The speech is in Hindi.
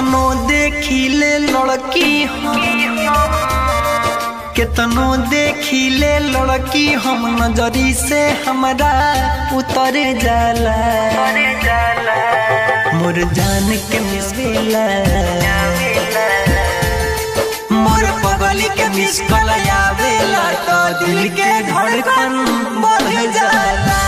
केतनो देखिले लड़की हम। केतनो देखिले लड़की हम। नजरी से हमरा उतर जाला। मोर जान के मिसला मोर पगली के मिसकल आवेला। तो दिल के धड़कन बढ़ जाला।